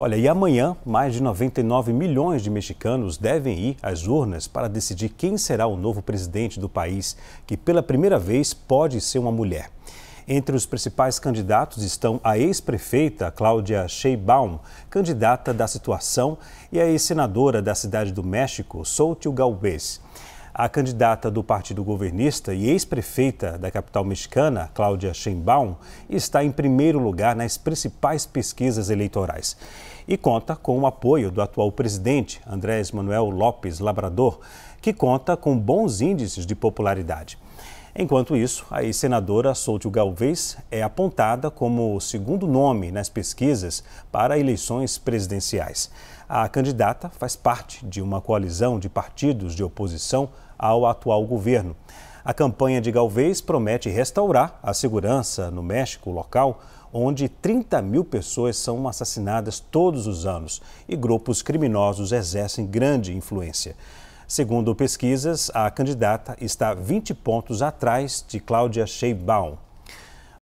Olha, e amanhã, mais de 99 milhões de mexicanos devem ir às urnas para decidir quem será o novo presidente do país, que pela primeira vez pode ser uma mulher. Entre os principais candidatos estão a ex-prefeita Cláudia Sheinbaum, candidata da situação, e a ex-senadora da Cidade do México, Xochitl Galvez. A candidata do partido governista e ex-prefeita da capital mexicana, Cláudia Sheinbaum, está em primeiro lugar nas principais pesquisas eleitorais e conta com o apoio do atual presidente, Andrés Manuel Lopes Labrador, que conta com bons índices de popularidade. Enquanto isso, a ex-senadora Souto Galvez é apontada como o segundo nome nas pesquisas para eleições presidenciais. A candidata faz parte de uma coalizão de partidos de oposição ao atual governo. A campanha de Galvez promete restaurar a segurança no México local, onde 30 mil pessoas são assassinadas todos os anos e grupos criminosos exercem grande influência. Segundo pesquisas, a candidata está 20 pontos atrás de Cláudia Sheinbaum.